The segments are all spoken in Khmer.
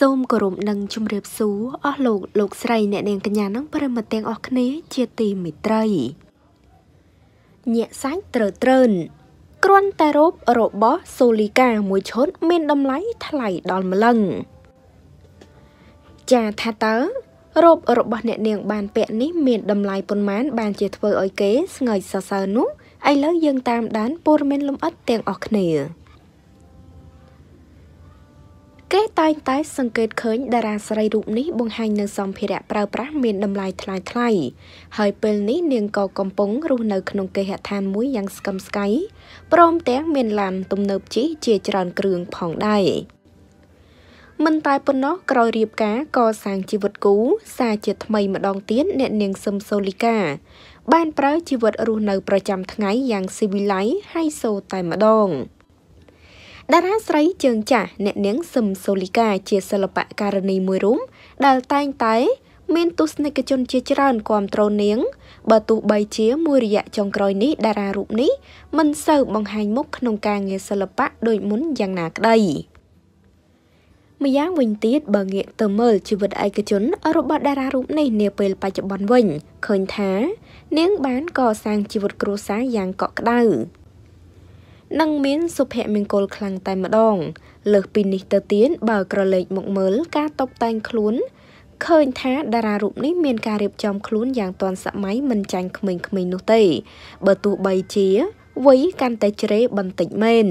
សូមគោរពនិងជម្រាបសួរអស់លោកលោកស្រីអ្នកនាងកញ្ញានិងប្រិមត្តទាំងអស់គ្នាជាទីមេត្រីញាក់សាច់ត្រូវត្រើនគ្រាន់តែរូបរបស់សូលីកាមួយឈុតមានតម្លៃថ្លៃដល់ម្លឹងចាថាតើរូបរបស់អ្នកនាងបានពាក់នេះមានតម្លៃប៉ុន្មាន បានជាធ្វើឲ្យគេស្ងើចសរសើរនោះឥឡូវយើងតាមដានព័ត៌មានលម្អិតទាំងអស់គ្នាគេ តែងតែសង្កេតឃើញតារាស្រីរូបនេះបង្ហាញនៅសម្ភារៈប្រើប្រាស់មានតម្លៃថ្លៃថ្លៃហើយពេលនេះនាងក៏កំពុងរស់នៅក្នុងគេហដ្ឋានមួយយ៉ាងស្កឹមស្កៃព្រមទាំងមានឡានទំនើបជិះជាច្រើនគ្រឿងផងដែរមិនតែប៉ុណ្ណោះក្រោយរៀបការកសាងជីវិតគូ សារជាថ្មីម្ដងទៀតអ្នកនាងសឹមសូលីកា បានប្រើជីវិតរស់នៅប្រចាំថ្ងៃយ៉ាងស៊ីវិល័យហៃសូតែម្ដង។ តារាស្រីជើងចាស់អ្នកនាងសឹមសូលីកាជាសិល្បករនីមួយរូបដែលតែងតែ មានទស្សនិកជនជាច្រើនគាំទ្រនាង បើទោះបីជាមួយរយៈចុងក្រោយនេះតារារូបនេះមិនសូវបង្ហាញមុខក្នុងការងារសិល្បៈដូចមុនយ៉ាងណាក្តីម្យ៉ាងវិញទៀតបើងាកទៅមើលជីវិតឯកជនរបស់តារារូបនេះនាពេលបច្ចុប្បន្នវិញឃើញថា នាងបានកសាងជីវិតគ្រួសារយ៉ាងកក់ក្ដៅ និងមានសុភមង្គលខ្លាំងតែម្ដង លើសពីនេះទៅទៀតបើក្រឡេកមកមើលការតុបតែងខ្លួនឃើញថាតារារូបនេះមានការរៀបចំខ្លួនយ៉ាងទាន់សម័យមិនចាញ់ក្មេងៗនោះទេ បើទោះបីជាវ័យកាន់តែជ្រេបន្តិចមែន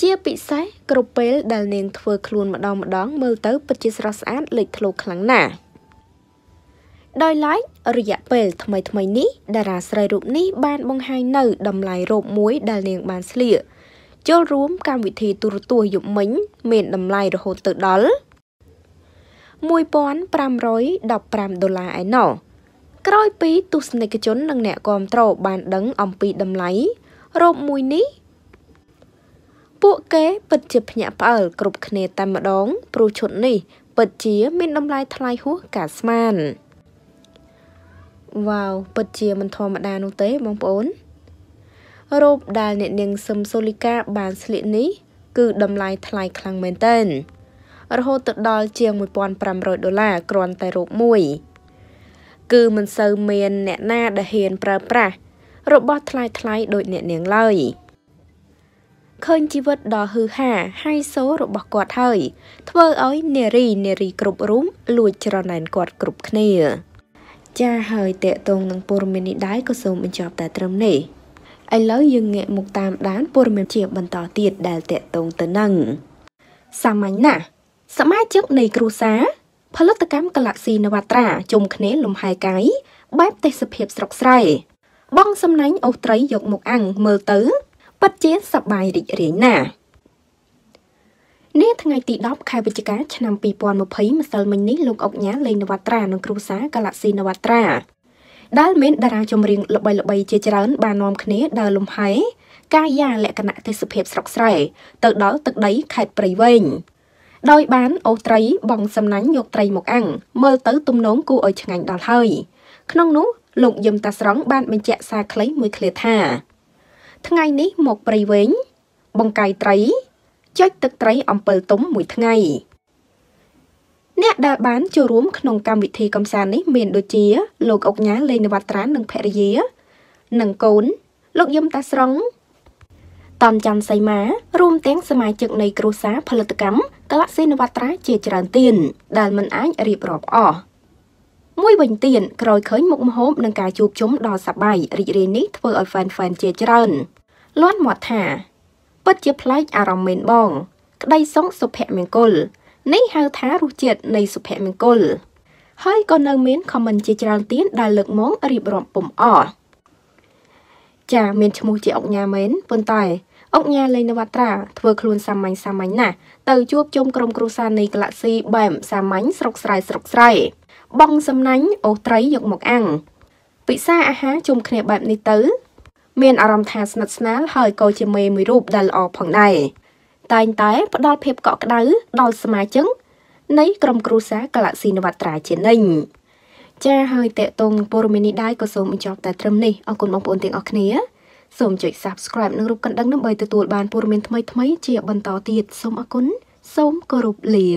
ជាពិសេសគ្រប់ពេលដែលនាងធ្វើខ្លួនម្ដងម្ដងមើលទៅពិតជាស្រស់ស្អាតលេចធ្លោខ្លាំងណាស់ ដោយឡែករយៈពេលថ្មីថ្មីនេះតារាស្រីរូបនេះបានបង្ហាញនៅតម្លៃរ៉ូបមួយដែលនាងបានស្លៀកចូលរួមកម្មវិធីទូរទស្សន៍យប់មិញ មានតម្លៃរហូតទៅដល់1515ដុល្លារឯណោះក្រោយពីទស្សនិកជននិងអ្នកគាំទ្របានដឹងអំពីតម្លៃរ៉ូបមួយនេះពួកគេពិតជាភ្ញាក់ផ្អើលគ្រប់គ្នាតែម្ដងព្រោះឈុតនេះពិតជាមានតម្លៃថ្លៃហួសការស្មាន។ វ៉ាវពិតជាមិនធម្មតានោះទេបងប្អូនរូបដែលអ្នកនាងសឹមសូលីកាបានស្លៀកនេះ គឺតម្លៃថ្លៃខ្លាំងមែនទែនរហូតទៅដល់ជាង1500ដុល្លារគ្រាន់តែរូបមួយ គឺមិនសូវមានអ្នកណាដែលហ៊ានប្រើប្រាស់របស់ថ្លៃថ្លៃដូចអ្នកនាងឡើយឃើញជីវិតដ៏ហឺហាហៃសូរបស់គាត់ហើយធ្វើឲ្យនារីនារីគ្រប់រូបលួចច្រណែនគាត់គ្រប់គ្នា ចាហើយតកតងនឹងព័ត៌មាននេះដែរក៏សូមបញ្ចប់តែត្រឹមនេះឥឡូវយើងងាកមកតាមដានព័ត៌មានជាបន្តទៀតដែលតកតងទៅនឹងសាមញ្ញណាស់សមាជិកនៃគ្រួសារផលិតកម្ម Galaxy Navatra ជុំគ្នាលំហែកាយបែបទេសភាពស្រុកស្រែបងសំណាញ់អូស្ត្រីយកមកអាំងមើលទៅពិតជាសប្បាយរីករាយណាស់ នាថ្ងៃទី10ខែវិច្ឆិកាឆ្នាំ2020ម្សិលមិញនេះលោកអុកញ៉ាលេងនវត្រានិងគ្រូសា Galaxy នវត្រាដែលមានតារាចម្រៀងល្បីៗជាច្រើនបាននាំគ្នាដើរលំហែកាយាលក្ខណៈទេសភាពស្រុកស្រែទៅដល់ទឹកដីខេត្តព្រៃវែងដោយបានអូត្រីបងសំណាញ់យកត្រីមកអាំងមើលទៅទំនងគួរឲ្យឆ្ងាញ់ដល់ហើយក្នុងនោះលោកយឹមតាស្រង់បានបញ្ជាក់សារខ្លីមួយឃ្លាថា ថ្ងៃនេះមកព្រៃវែងបង្កាយត្រី ចុចទឹកត្រីអំពិលទុំមួយថ្ងៃអ្នកដែលបានចូលរួមក្នុងកម្មវិធីកំសាន្តនេះមានដូចជាលោកអុកញ៉ាលេងនវត្រាននិងភរិយា និងកូន លោកយឹមតាស្រង់តំច័ន្ទសីមារួមទាំងសមាជិកនៃគ្រួសារផលិតកម្មកាឡាក់ស៊ីនវត្រាជាច្រើនទៀនដែលមិនអាចរៀបរាប់អស់មួយវិញទៀតក្រោយឃើញមុខម្ហូបនិងការជួបជុំដ៏សប្បាយរីករាយនេះធ្វើឲ្យហ្វេនហ្វេនជាច្រើនលាន់មាត់ថា ពិតជាប្លែកអារម្មណ៍មែនបង ក្តីសុខសុភមង្គលនេះហៅថារសជាតិនៃសុភមង្គលហើយក៏នៅមានខមមិនជាច្រើនទៀតដែលលើកមករៀបរាប់ពុំអស់ចាមានឈ្មោះជាអុកញ៉ាមែនប៉ុន្តែអុកញ៉ាលេងនវត្រាធ្វើខ្លួនសាមញ្ញសាមញ្ញណាស់ទៅជួបជុំក្រុមគ្រួសារនៃក្លាក់ស៊ីបែមសាមញ្ញស្រុកស្រែស្រុកស្រែបងសំណាញ់អូត្រីយកមកអាំងពិសាអាហារជុំគ្នាបែបនេះទៅ មានអារម្មណ៍ថាស្និទ្ធស្នាលហើយក៏ជាមេមួយរូបដែលល្អផងដែរតែងតែផ្ដល់ភាពកក់ក្ដៅដល់សមាជិកនៃក្រុមគ្រួសារ Galaxy នវត្រាជានិញចាហើយតេតងព័ត៌មាននេះដែរក៏សូមបញ្ចប់តែត្រឹមនេះអរគុណបងប្អូនទាំងអស់គ្នាសូមចុច Subscribe និងរូបកណ្ដឹងដើម្បីទទួលបានព័ត៌មានថ្មីៗជាបន្តទៀតសូមអរគុណសូមគោរពលា